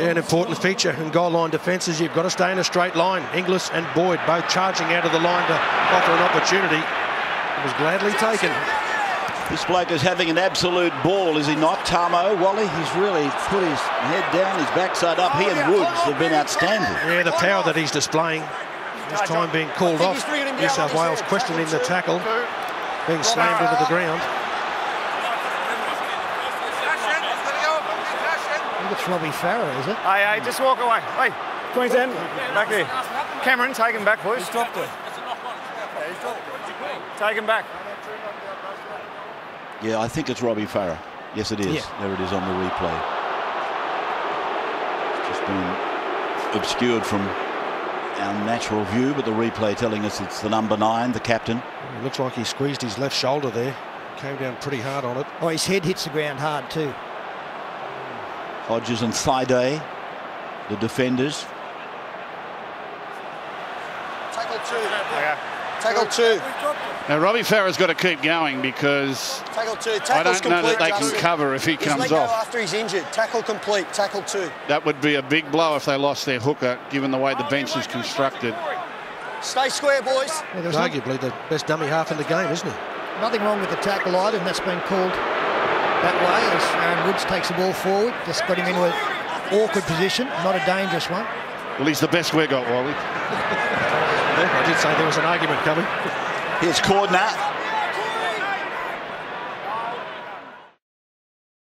Yeah, an important feature in goal line defences. You've got to stay in a straight line. Inglis and Boyd both charging out of the line to offer an opportunity. It was gladly taken. This bloke is having an absolute ball, is he not, Tamo? Wally, he's really put his head down, his backside up. He and Woods have been outstanding. Yeah, the power that he's displaying. This time being called off. New South Wales questioning the tackle. Being slammed into the ground. I think Robbie Farah, is it? Hey, hey, just walk away. Hey, Queensland, back there. Cameron, take him back, please. He's dropped it. Take him back. Yeah, I think it's Robbie Farah. Yes, it is. Yeah. There it is on the replay. It's just been obscured from our natural view, but the replay telling us it's the number nine, the captain. It looks like he squeezed his left shoulder there. Came down pretty hard on it. Oh, his head hits the ground hard too. Hodges and Thaiday, the defenders. Tackle two. Okay. Tackle two. Now, Robbie Farah's got to keep going because Tackle two. I don't know complete. that they can cover if he He's comes go off. after he's injured. Tackle complete. Tackle two. That would be a big blow if they lost their hooker, given the way the bench is constructed. Stay square, boys. Yeah, there was arguably the best dummy half in the game, isn't he? nothing wrong with the tackle either, and that's been called that way as Aaron Woods takes the ball forward. Just got him into an awkward position, not a dangerous one. Well, he's the best we got, Wally. I did say there was an argument coming. Here's Cordner.